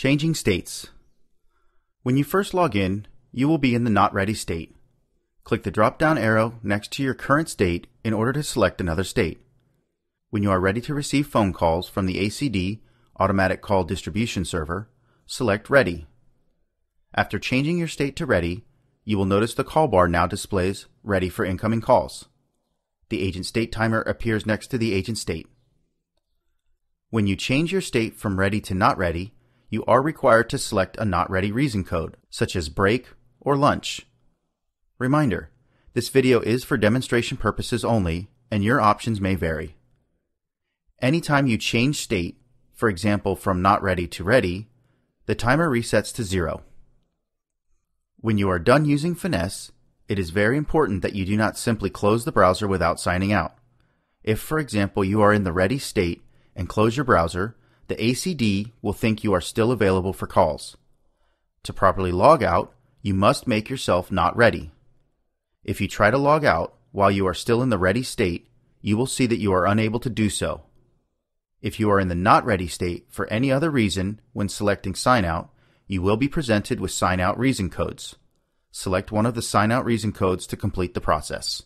Changing states. When you first log in, you will be in the not ready state. Click the drop down arrow next to your current state in order to select another state. When you are ready to receive phone calls from the ACD Automatic Call Distribution Server, select Ready. After changing your state to Ready, you will notice the call bar now displays Ready for incoming calls. The agent state timer appears next to the agent state. When you change your state from ready to not ready, you are required to select a not ready reason code, such as break or lunch. Reminder, this video is for demonstration purposes only, and your options may vary. Anytime you change state, for example from not ready to ready, the timer resets to zero. When you are done using Finesse, it is very important that you do not simply close the browser without signing out. If, for example, you are in the ready state and close your browser, the ACD will think you are still available for calls. To properly log out, you must make yourself not ready. If you try to log out while you are still in the ready state, you will see that you are unable to do so. If you are in the not ready state for any other reason when selecting sign out, you will be presented with sign out reason codes. Select one of the sign out reason codes to complete the process.